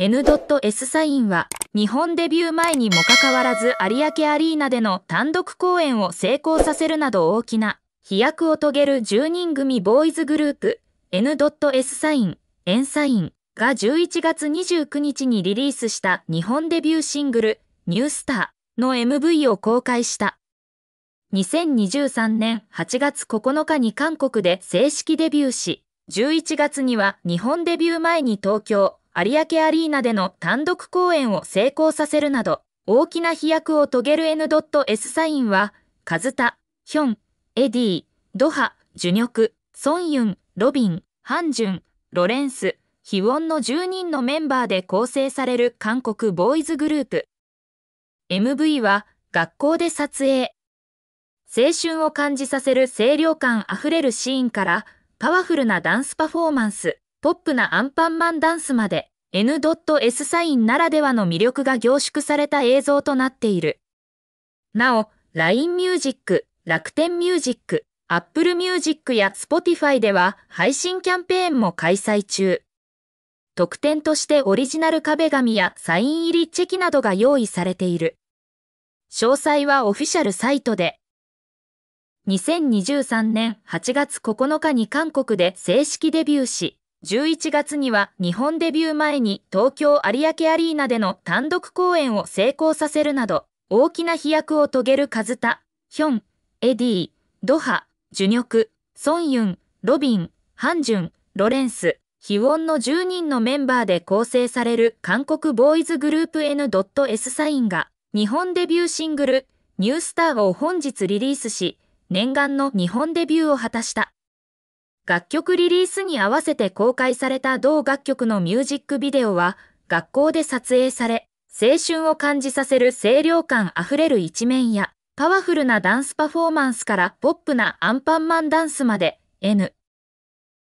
N.S サインは日本デビュー前にもかかわらず有明アリーナでの単独公演を成功させるなど大きな飛躍を遂げる10人組ボーイズグループ N.S サイン、エンサインが11月29日にリリースした日本デビューシングルニュースターの MV を公開した。2023年8月9日に韓国で正式デビューし、11月には日本デビュー前に東京、有明アリーナでの単独公演を成功させるなど、大きな飛躍を遂げる N.S サインは、カズタ、ヒョン、エディ、ドハ、ジュニョク、ソンユン、ロビン、ハンジュン、ロレンス、ヒウォンの10人のメンバーで構成される韓国ボーイズグループ。MV は学校で撮影。青春を感じさせる清涼感あふれるシーンからパワフルなダンスパフォーマンス、ポップなアンパンマンダンスまで N.S サインならではの魅力が凝縮された映像となっている。なお、LINE Music、楽天ミュージック、Apple Music や Spotify では配信キャンペーンも開催中。特典としてオリジナル壁紙やサイン入りチェキなどが用意されている。詳細はオフィシャルサイトで。2023年8月9日に韓国で正式デビューし、11月には日本デビュー前に東京有明アリーナでの単独公演を成功させるなど、大きな飛躍を遂げるカズタ、ヒョン、エディ、ドハ、ジュニョク、ソンユン、ロビン、ハンジュン、ロレンス、ヒウォンの10人のメンバーで構成される韓国ボーイズグループ N.S サインが日本デビューシングルニュースターを本日リリースし、念願の日本デビューを果たした。楽曲リリースに合わせて公開された同楽曲のミュージックビデオは学校で撮影され、青春を感じさせる清涼感あふれる一面や、パワフルなダンスパフォーマンスからポップなアンパンマンダンスまで N。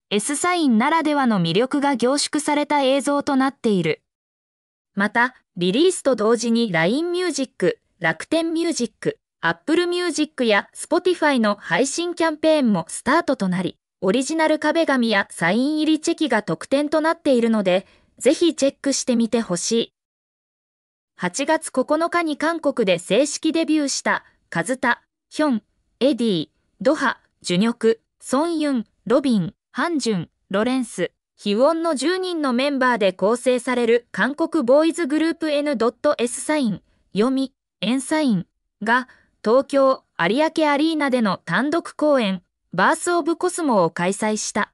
S サインならではの魅力が凝縮された映像となっている。また、リリースと同時に LINE Music、楽天ミュージック、Apple Music や Spotify の配信キャンペーンもスタートとなり、オリジナル壁紙やサイン入りチェキが特典となっているので、ぜひチェックしてみてほしい。8月9日に韓国で正式デビューしたカズタ、ヒョン、エディ、ドハ、ジュニョク、ソンユン、ロビン、ハンジュン、ロレンス、ヒウォンの10人のメンバーで構成される韓国ボーイズグループ N.S サイン、読み、エンサインが東京有明アリーナでの単独公演バース・オブ・コスモを開催した。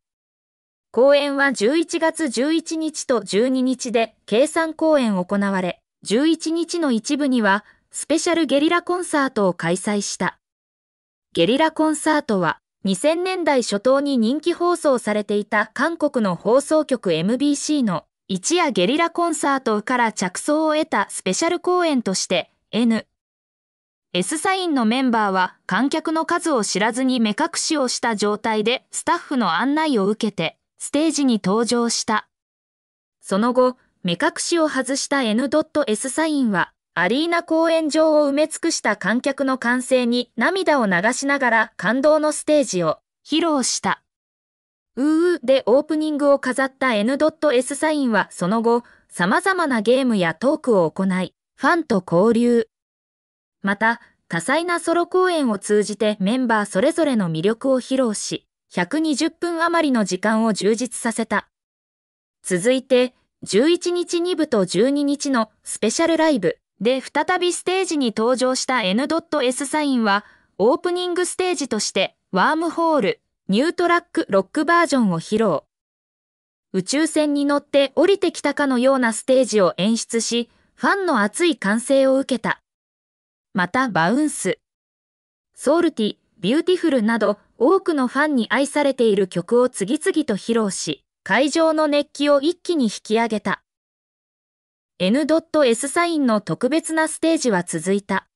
公演は11月11日と12日で計算公演行われ、11日の一部にはスペシャルゲリラコンサートを開催した。ゲリラコンサートは2000年代初頭に人気放送されていた韓国の放送局 MBC の一夜ゲリラコンサートから着想を得たスペシャル公演として N、S サインのメンバーは観客の数を知らずに目隠しをした状態でスタッフの案内を受けてステージに登場した。その後、目隠しを外した N.S サインはアリーナ公演場を埋め尽くした観客の歓声に涙を流しながら感動のステージを披露した。うーでオープニングを飾った N.S サインはその後、様々なゲームやトークを行い、ファンと交流。また、多彩なソロ公演を通じてメンバーそれぞれの魅力を披露し、120分余りの時間を充実させた。続いて、11日2部と12日のスペシャルライブで再びステージに登場した N.S サインは、オープニングステージとしてワームホール、ニュートラックロックバージョンを披露。宇宙船に乗って降りてきたかのようなステージを演出し、ファンの熱い歓声を受けた。また Bounce、Salty、Beautiful など多くのファンに愛されている曲を次々と披露し、会場の熱気を一気に引き上げた。N.S サインの特別なステージは続いた。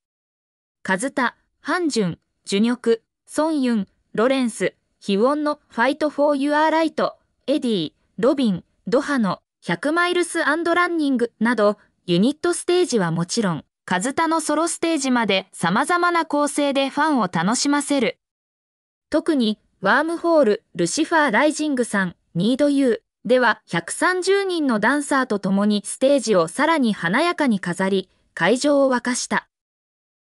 カズタ、ハンジュン、ジュニョク、ソンユン、ロレンス、ヒウォンの Fight for your right、エディ、ロビン、ドハの100 Miles ランニングなどユニットステージはもちろん、カズタのソロステージまで様々な構成でファンを楽しませる。特に、ワームホール、ルシファー・ライジングさん、ニードユー、では130人のダンサーと共にステージをさらに華やかに飾り、会場を沸かした。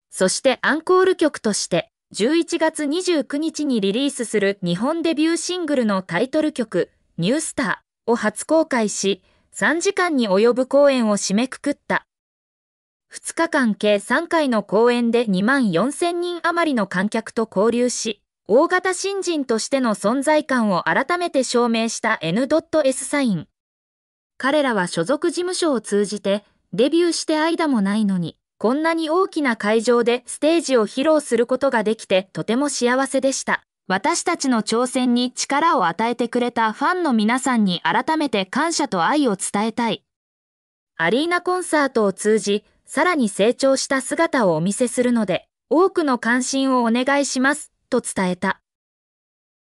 そしてアンコール曲として、11月29日にリリースする日本デビューシングルのタイトル曲、ニュースターを初公開し、3時間に及ぶ公演を締めくくった。2日間計3回の公演で2万4千人余りの観客と交流し、大型新人としての存在感を改めて証明した N.S サイン。彼らは所属事務所を通じて、デビューして間もないのに、こんなに大きな会場でステージを披露することができてとても幸せでした。私たちの挑戦に力を与えてくれたファンの皆さんに改めて感謝と愛を伝えたい。アリーナコンサートを通じ、さらに成長した姿をお見せするので、多くの関心をお願いします。と伝えた。